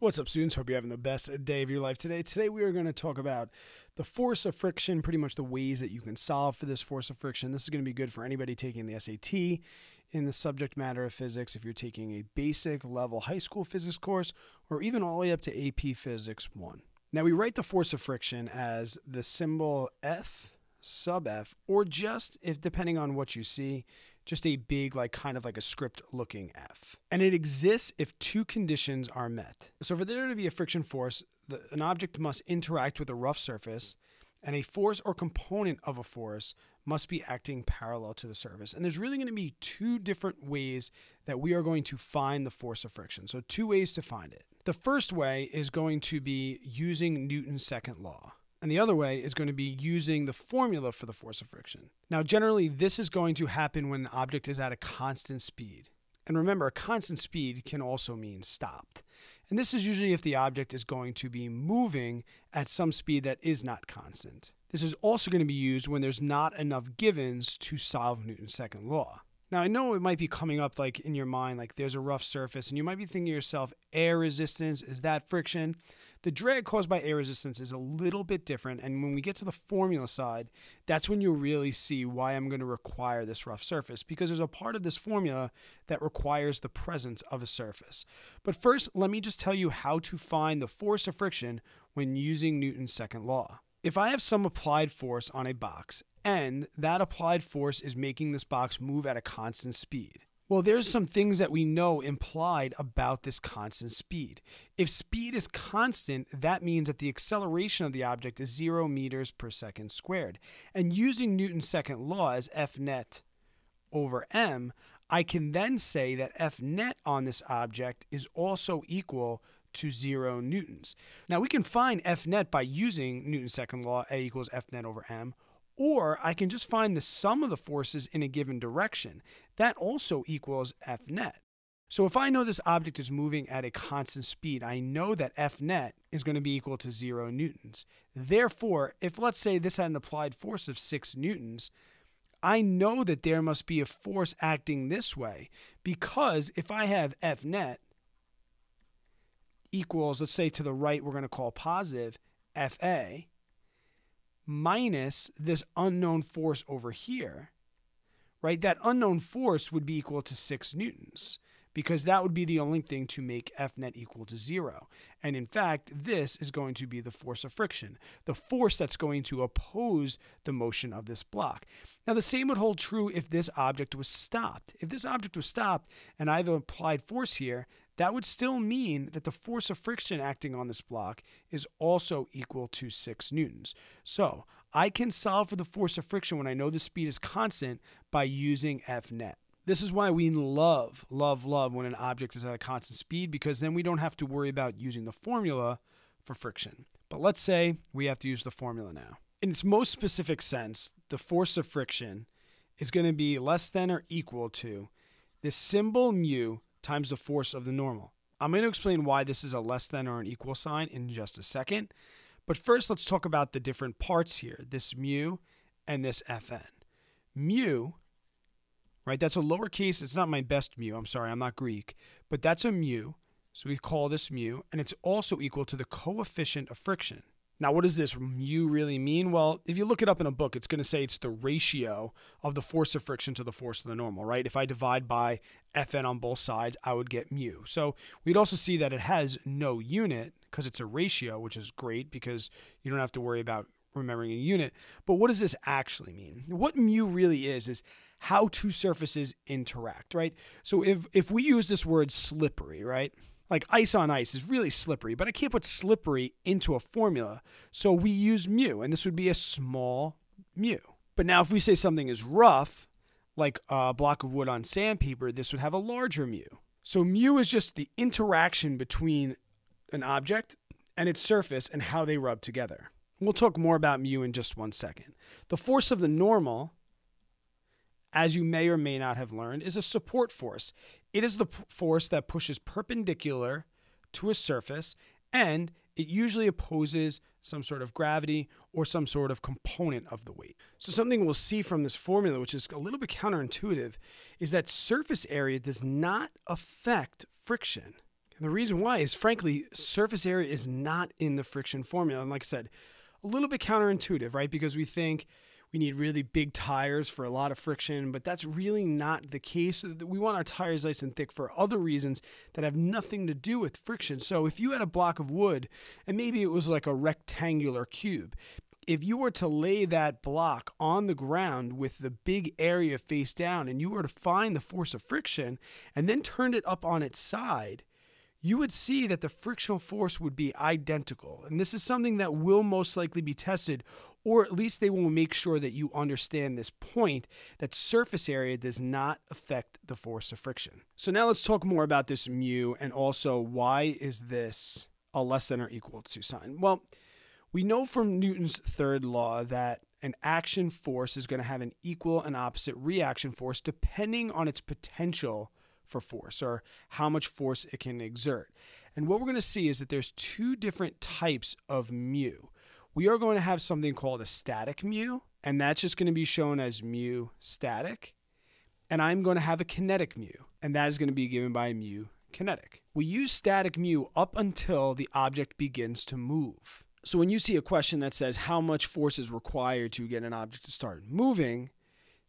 What's up, students? Hope you're having the best day of your life today. Today, we are going to talk about the force of friction, pretty much the ways that you can solve for this force of friction. This is going to be good for anybody taking the SAT in the subject matter of physics, if you're taking a basic level high school physics course, or even all the way up to AP Physics 1. Now, we write the force of friction as the symbol F sub F, or just, if depending on what you see, just a big, like kind of like a script looking F. And it exists if two conditions are met. So for there to be a friction force, the, an object must interact with a rough surface, and a force or component of a force must be acting parallel to the surface. And there's really going to be two different ways that we are going to find the force of friction. So, two ways to find it. The first way is going to be using Newton's second law and the other way is going to be using the formula for the force of friction. Now, generally, this is going to happen when an object is at a constant speed. And remember, a constant speed can also mean stopped. And this is usually if the object is going to be moving at some speed that is not constant. This is also going to be used when there's not enough givens to solve Newton's second law. Now, I know it might be coming up like in your mind, like there's a rough surface, and you might be thinking to yourself, air resistance, is that friction? The drag caused by air resistance is a little bit different, and when we get to the formula side, that's when you'll really see why I'm going to require this rough surface, because there's a part of this formula that requires the presence of a surface. But first, let me just tell you how to find the force of friction when using Newton's second law. If I have some applied force on a box and that applied force is making this box move at a constant speed. Well, there's some things that we know implied about this constant speed. If speed is constant, that means that the acceleration of the object is zero meters per second squared. And using Newton's second law as F net over m, I can then say that F net on this object is also equal to zero newtons. Now we can find F net by using Newton's second law, A equals F net over m, or I can just find the sum of the forces in a given direction. That also equals F net. So if I know this object is moving at a constant speed, I know that F net is going to be equal to zero newtons. Therefore, if let's say this had an applied force of six newtons, I know that there must be a force acting this way because if I have F net equals, let's say to the right, we're going to call positive FA, minus this unknown force over here, right? That unknown force would be equal to 6 newtons because that would be the only thing to make F net equal to zero. And in fact, this is going to be the force of friction, the force that's going to oppose the motion of this block. Now, the same would hold true if this object was stopped. If this object was stopped and I have applied force here, that would still mean that the force of friction acting on this block is also equal to 6 newtons. So I can solve for the force of friction when I know the speed is constant by using F net. This is why we love, love, love when an object is at a constant speed because then we don't have to worry about using the formula for friction. But let's say we have to use the formula now. In its most specific sense, the force of friction is going to be less than or equal to this symbol mu times the force of the normal. I'm going to explain why this is a less than or an equal sign in just a second. But first, let's talk about the different parts here this mu and this fn. Mu, right, that's a lowercase, it's not my best mu, I'm sorry, I'm not Greek, but that's a mu. So we call this mu, and it's also equal to the coefficient of friction. Now, what does this mu really mean? Well, if you look it up in a book, it's going to say it's the ratio of the force of friction to the force of the normal, right? If I divide by Fn on both sides, I would get mu. So we'd also see that it has no unit because it's a ratio, which is great because you don't have to worry about remembering a unit. But what does this actually mean? What mu really is, is how two surfaces interact, right? So if, if we use this word slippery, right? Like ice on ice is really slippery, but I can't put slippery into a formula. So we use mu, and this would be a small mu. But now if we say something is rough, like a block of wood on sandpaper, this would have a larger mu. So mu is just the interaction between an object and its surface and how they rub together. We'll talk more about mu in just one second. The force of the normal, as you may or may not have learned, is a support force. It is the force that pushes perpendicular to a surface and it usually opposes some sort of gravity or some sort of component of the weight. So, something we'll see from this formula, which is a little bit counterintuitive, is that surface area does not affect friction. And the reason why is, frankly, surface area is not in the friction formula. And like I said, a little bit counterintuitive, right? Because we think we need really big tires for a lot of friction, but that's really not the case. We want our tires nice and thick for other reasons that have nothing to do with friction. So if you had a block of wood and maybe it was like a rectangular cube, if you were to lay that block on the ground with the big area face down and you were to find the force of friction and then turned it up on its side, you would see that the frictional force would be identical. And this is something that will most likely be tested, or at least they will make sure that you understand this point that surface area does not affect the force of friction. So now let's talk more about this mu and also why is this a less than or equal to sign? Well, we know from Newton's third law that an action force is going to have an equal and opposite reaction force depending on its potential for force or how much force it can exert. And what we're going to see is that there's two different types of mu. We are going to have something called a static mu, and that's just going to be shown as mu static. And I'm going to have a kinetic mu, and that is going to be given by mu kinetic. We use static mu up until the object begins to move. So when you see a question that says how much force is required to get an object to start moving,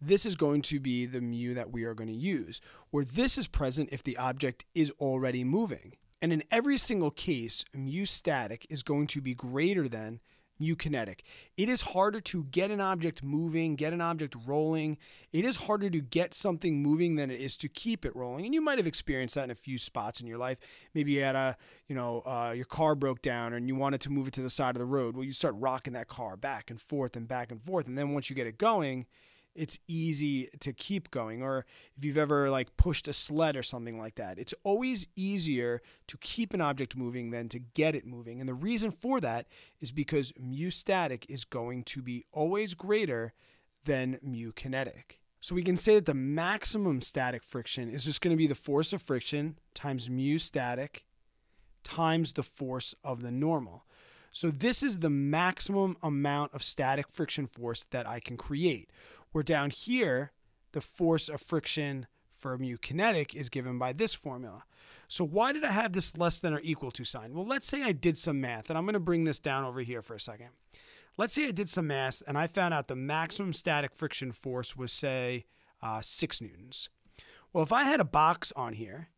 this is going to be the mu that we are going to use, where this is present if the object is already moving. And in every single case, mu static is going to be greater than mu kinetic. It is harder to get an object moving, get an object rolling. It is harder to get something moving than it is to keep it rolling. And you might have experienced that in a few spots in your life. Maybe you had a, you know, uh, your car broke down and you wanted to move it to the side of the road. Well, you start rocking that car back and forth and back and forth. And then once you get it going, it's easy to keep going or if you've ever like pushed a sled or something like that it's always easier to keep an object moving than to get it moving. And the reason for that is because mu static is going to be always greater than mu kinetic. So we can say that the maximum static friction is just going to be the force of friction times mu static times the force of the normal. So this is the maximum amount of static friction force that I can create. Where down here, the force of friction for mu kinetic is given by this formula. So why did I have this less than or equal to sign? Well, let's say I did some math, and I'm going to bring this down over here for a second. Let's say I did some math, and I found out the maximum static friction force was, say, uh, 6 newtons. Well, if I had a box on here,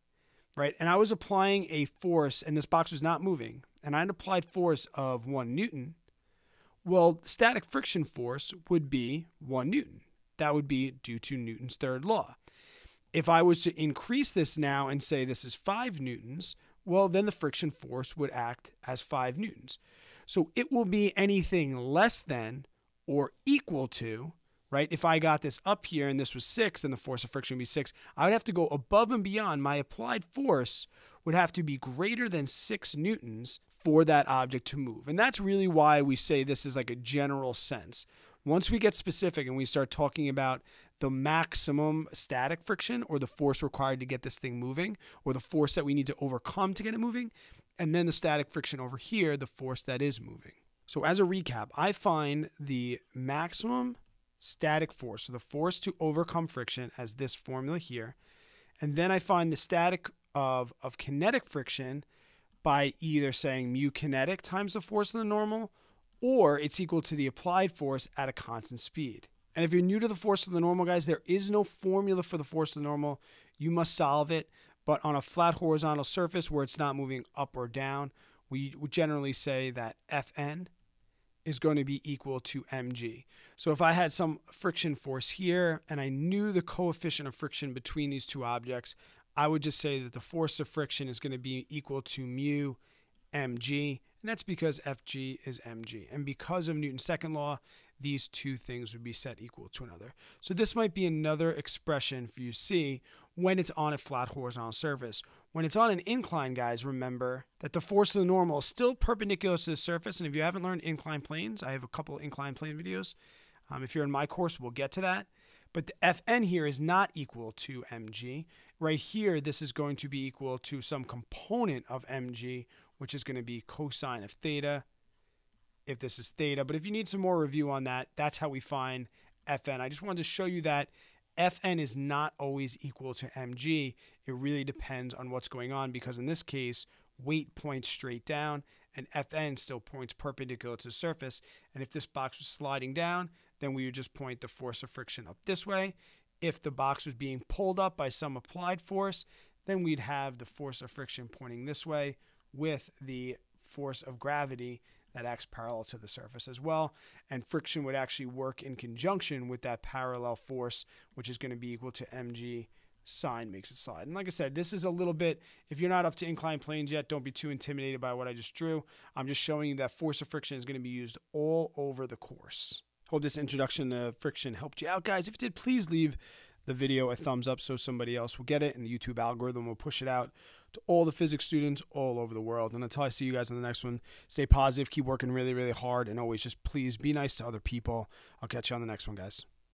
right, and I was applying a force, and this box was not moving, and I had applied force of 1 newton, well, static friction force would be 1 newton. That would be due to Newton's third law. If I was to increase this now and say this is 5 newtons, well, then the friction force would act as 5 newtons. So it will be anything less than or equal to, right? If I got this up here and this was 6 and the force of friction would be 6, I would have to go above and beyond. My applied force would have to be greater than 6 newtons for that object to move. And that's really why we say this is like a general sense. Once we get specific and we start talking about the maximum static friction or the force required to get this thing moving or the force that we need to overcome to get it moving, and then the static friction over here, the force that is moving. So, as a recap, I find the maximum static force, so the force to overcome friction, as this formula here. And then I find the static of, of kinetic friction by either saying mu kinetic times the force of the normal or it's equal to the applied force at a constant speed. And if you're new to the force of the normal, guys, there is no formula for the force of the normal. You must solve it. But on a flat horizontal surface where it's not moving up or down, we generally say that Fn is going to be equal to mg. So if I had some friction force here and I knew the coefficient of friction between these two objects, I would just say that the force of friction is going to be equal to mu mg and that's because Fg is mg. And because of Newton's second law, these two things would be set equal to another. So this might be another expression for you see when it's on a flat horizontal surface. When it's on an incline, guys, remember that the force of the normal is still perpendicular to the surface. And if you haven't learned incline planes, I have a couple incline plane videos. Um, if you're in my course, we'll get to that. But the Fn here is not equal to mg. Right here, this is going to be equal to some component of mg, which is going to be cosine of theta if this is theta. But if you need some more review on that, that's how we find Fn. I just wanted to show you that Fn is not always equal to mg. It really depends on what's going on because in this case, weight points straight down and Fn still points perpendicular to the surface. And if this box was sliding down, then we would just point the force of friction up this way. If the box was being pulled up by some applied force, then we'd have the force of friction pointing this way with the force of gravity that acts parallel to the surface as well. And friction would actually work in conjunction with that parallel force, which is going to be equal to mg sine makes it slide. And like I said, this is a little bit, if you're not up to inclined planes yet, don't be too intimidated by what I just drew. I'm just showing you that force of friction is going to be used all over the course. Hope this introduction to friction helped you out, guys. If it did, please leave the video a thumbs up so somebody else will get it and the YouTube algorithm will push it out to all the physics students all over the world. And until I see you guys in the next one, stay positive, keep working really, really hard, and always just please be nice to other people. I'll catch you on the next one, guys.